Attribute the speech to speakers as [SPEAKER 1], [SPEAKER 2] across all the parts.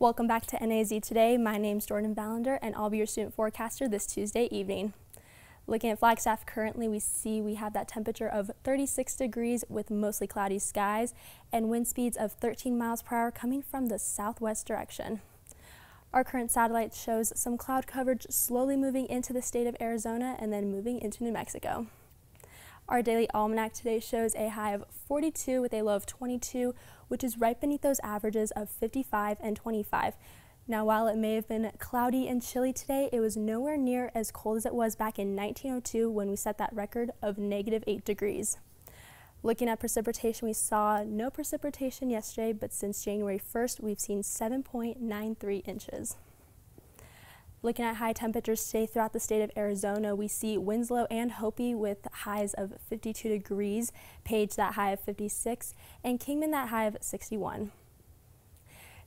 [SPEAKER 1] Welcome back to NAZ Today. My name is Jordan Vallender and I'll be your student forecaster this Tuesday evening. Looking at Flagstaff currently, we see we have that temperature of 36 degrees with mostly cloudy skies and wind speeds of 13 miles per hour coming from the southwest direction. Our current satellite shows some cloud coverage slowly moving into the state of Arizona and then moving into New Mexico. Our daily almanac today shows a high of 42 with a low of 22, which is right beneath those averages of 55 and 25. Now, while it may have been cloudy and chilly today, it was nowhere near as cold as it was back in 1902 when we set that record of negative 8 degrees. Looking at precipitation, we saw no precipitation yesterday, but since January 1st, we've seen 7.93 inches. Looking at high temperatures today throughout the state of Arizona, we see Winslow and Hopi with highs of 52 degrees, Page that high of 56, and Kingman that high of 61.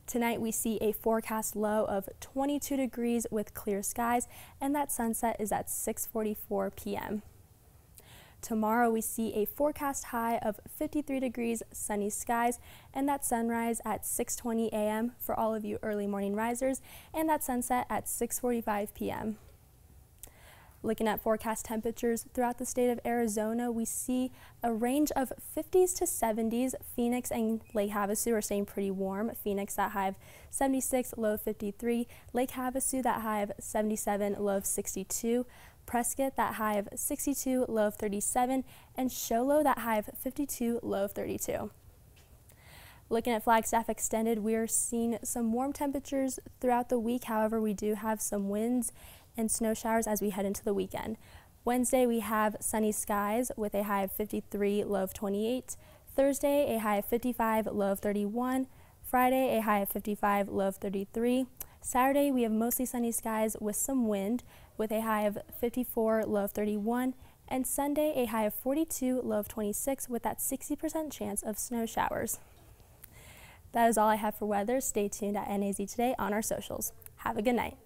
[SPEAKER 1] Tonight we see a forecast low of 22 degrees with clear skies, and that sunset is at 6:44 p.m. Tomorrow we see a forecast high of 53 degrees, sunny skies, and that sunrise at 6:20 a.m. for all of you early morning risers, and that sunset at 6:45 p.m. Looking at forecast temperatures throughout the state of Arizona, we see a range of 50s to 70s. Phoenix and Lake Havasu are staying pretty warm. Phoenix that high of 76, low of 53. Lake Havasu that high of 77, low of 62. Prescott, that high of 62, low of 37, and Show Low, that high of 52, low of 32. Looking at Flagstaff Extended, we are seeing some warm temperatures throughout the week. However, we do have some winds and snow showers as we head into the weekend. Wednesday, we have sunny skies with a high of 53, low of 28. Thursday, a high of 55, low of 31. Friday, a high of 55, low of 33. Saturday, we have mostly sunny skies with some wind with a high of 54, low of 31. And Sunday, a high of 42, low of 26 with that 60% chance of snow showers. That is all I have for weather. Stay tuned at NAZ Today on our socials. Have a good night.